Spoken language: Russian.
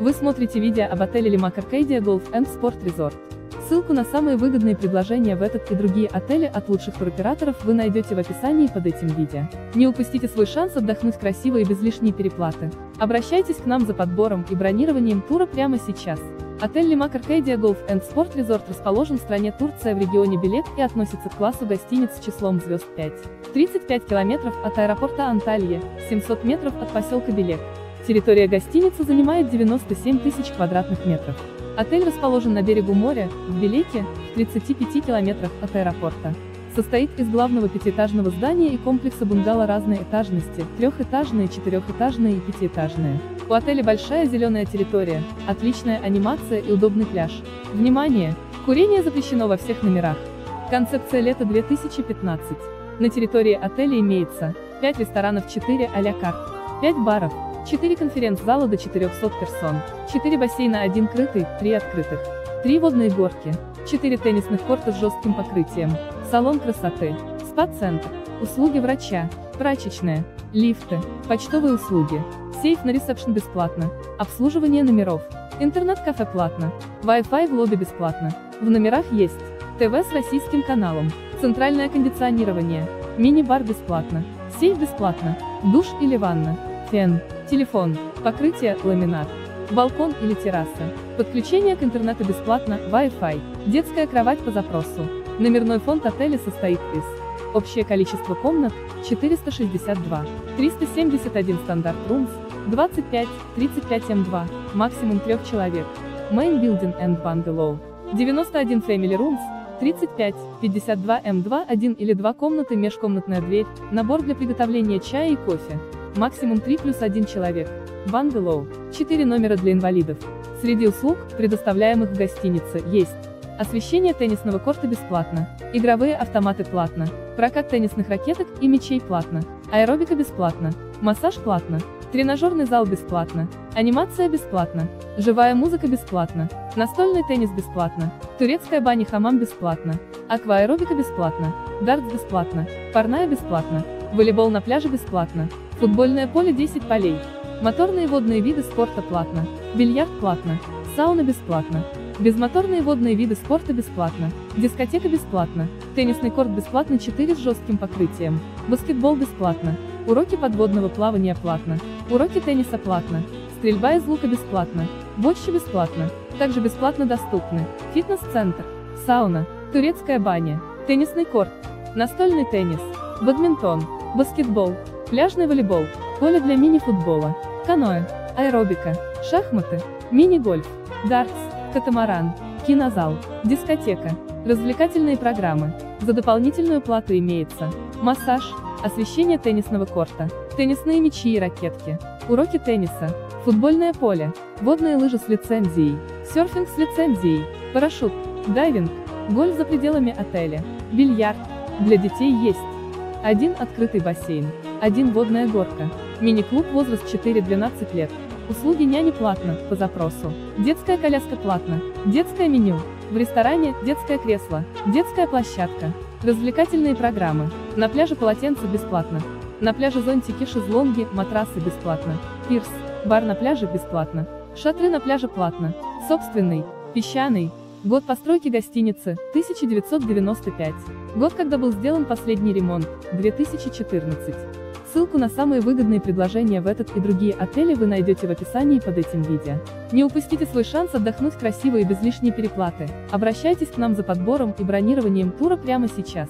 Вы смотрите видео об отеле Limac Arcadia Golf and Sport Resort. Ссылку на самые выгодные предложения в этот и другие отели от лучших туроператоров вы найдете в описании под этим видео. Не упустите свой шанс отдохнуть красиво и без лишней переплаты. Обращайтесь к нам за подбором и бронированием тура прямо сейчас. Отель Limac Arcadia Golf and Sport Resort расположен в стране Турция в регионе Белек и относится к классу гостиниц с числом звезд 5. 35 километров от аэропорта Анталья, 700 метров от поселка Белек. Территория гостиницы занимает 97 тысяч квадратных метров. Отель расположен на берегу моря, в Белеке, в 35 километрах от аэропорта. Состоит из главного пятиэтажного здания и комплекса бунгало разной этажности, трехэтажные, четырехэтажные и пятиэтажные. У отеля большая зеленая территория, отличная анимация и удобный пляж. Внимание! Курение запрещено во всех номерах. Концепция лета 2015. На территории отеля имеется 5 ресторанов 4 а-ля карт, 5 баров, 4 конференц-зала до 400 персон, 4 бассейна 1 крытый, 3 открытых, 3 водные горки, 4 теннисных корта с жестким покрытием, салон красоты, спа-центр, услуги врача, прачечная, лифты, почтовые услуги, сейф на ресепшн бесплатно, обслуживание номеров, интернет-кафе платно, Wi-Fi в лобби бесплатно, в номерах есть. ТВ с российским каналом, центральное кондиционирование, мини-бар бесплатно, сейф бесплатно, душ или ванна, фен, телефон, покрытие, ламинат, балкон или терраса, подключение к интернету бесплатно, Wi-Fi, детская кровать по запросу. Номерной фонд отеля состоит из Общее количество комнат – 462, 371 стандарт rooms, 25, 35 М2, максимум 3 человек, Main Building and Bungalow, 91 Family Rooms, 35, 52 М2, 1 или 2 комнаты, межкомнатная дверь, набор для приготовления чая и кофе, максимум 3 плюс 1 человек, Bungalow, 4 номера для инвалидов. Среди услуг, предоставляемых в гостинице, есть Освещение теннисного корта бесплатно. Игровые автоматы платно. Прокат теннисных ракеток и мячей платно. Аэробика бесплатно. Массаж платно. Тренажерный зал бесплатно. Анимация бесплатно. Живая музыка бесплатно. Настольный теннис бесплатно. Турецкая баня хамам бесплатно. Акваэробика бесплатно. Дартс бесплатно. Парная бесплатно. Волейбол на пляже бесплатно. Футбольное поле 10 полей. Моторные водные виды спорта платно. Бильярд платно. Сауна бесплатно. Безмоторные водные виды спорта бесплатно. Дискотека бесплатно. Теннисный корт бесплатно 4 с жестким покрытием. Баскетбол бесплатно. Уроки подводного плавания платно. Уроки тенниса платно. Стрельба из лука бесплатно. Бочи бесплатно. Также бесплатно доступны. Фитнес-центр. Сауна. Турецкая баня. Теннисный корт. Настольный теннис. Бадминтон. Баскетбол. Пляжный волейбол. Поле для мини-футбола. Каноэ. Аэробика. Шахматы. Мини-гольф. Дартс катамаран, кинозал, дискотека, развлекательные программы. За дополнительную плату имеется массаж, освещение теннисного корта, теннисные мячи и ракетки, уроки тенниса, футбольное поле, водные лыжи с лицензией, серфинг с лицензией, парашют, дайвинг, гольф за пределами отеля, бильярд. Для детей есть один открытый бассейн, один водная горка, мини-клуб возраст 4-12 лет, Услуги няни платно, по запросу. Детская коляска платно. Детское меню. В ресторане – детское кресло, детская площадка. Развлекательные программы. На пляже полотенца бесплатно. На пляже зонтики, шезлонги, матрасы бесплатно. Пирс. Бар на пляже бесплатно. Шатры на пляже платно. Собственный. Песчаный. Год постройки гостиницы – 1995. Год, когда был сделан последний ремонт – 2014. Ссылку на самые выгодные предложения в этот и другие отели вы найдете в описании под этим видео. Не упустите свой шанс отдохнуть красиво и без лишней переплаты. Обращайтесь к нам за подбором и бронированием тура прямо сейчас.